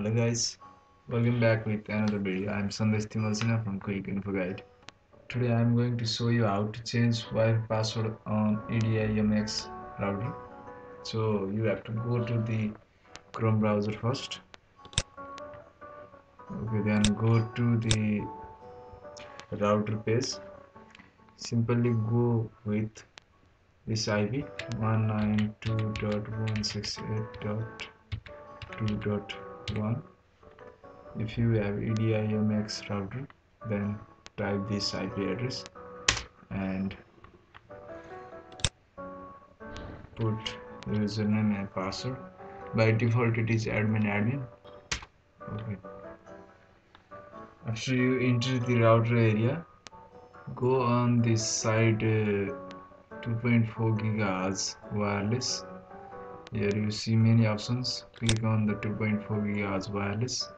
Hello guys, welcome back with another video. I'm Sandesh Timalsina from Quick Info Guide. Today I'm going to show you how to change Wi-Fi password on Edimax router. So you have to go to the Chrome browser first. Okay, then go to the router page. Simply go with this IP 192.168.2.1 if you have Edimax router then type this IP address and put username and password. By default it is admin admin. Okay. After you enter the router area go on this side uh, 2.4 gigahertz wireless here you see many options. Click on the 2.4 GHz wireless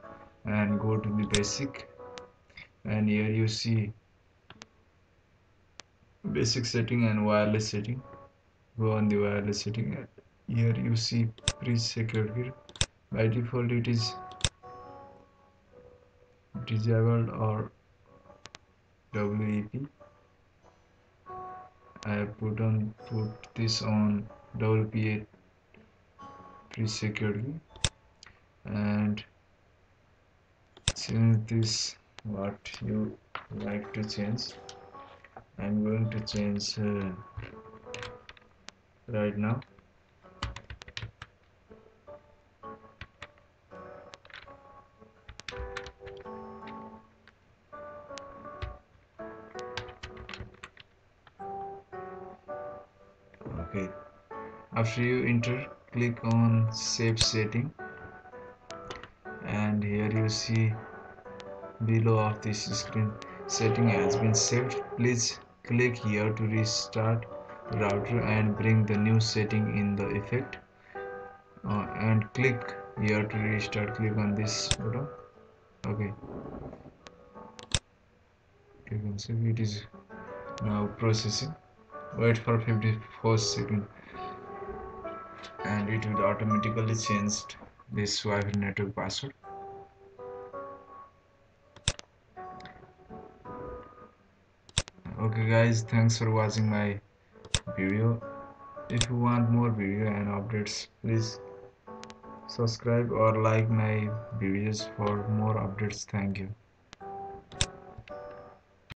and go to the basic. And here you see basic setting and wireless setting. Go on the wireless setting. Here you see pre-security by default it is disabled or WEP I put on put this on WPA pre-shared key and since this what you like to change I'm going to change uh, right now. Okay. After you enter click on save setting. And here you see below of this screen setting has been saved. Please click here to restart router and bring the new setting in the effect. Uh, and click here to restart click on this button. Okay. You can see it is now processing. Wait for 54 seconds and it will automatically change this Wi-Fi network password. Okay guys thanks for watching my video. If you want more video and updates please subscribe or like my videos for more updates. Thank you